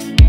you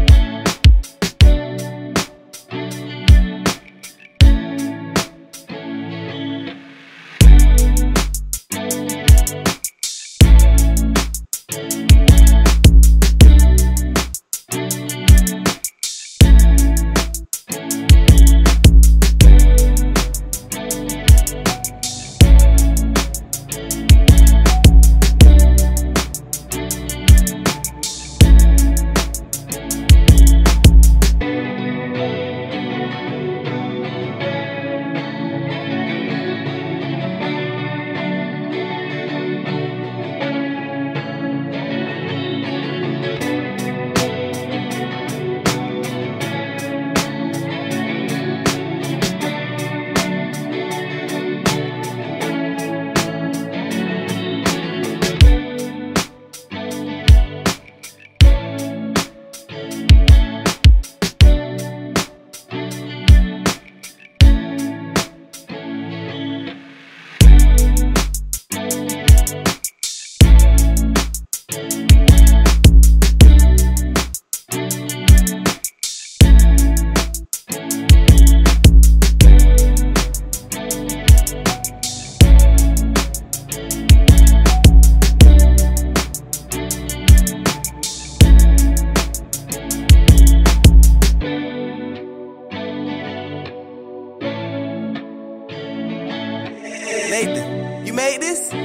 made this. You made this?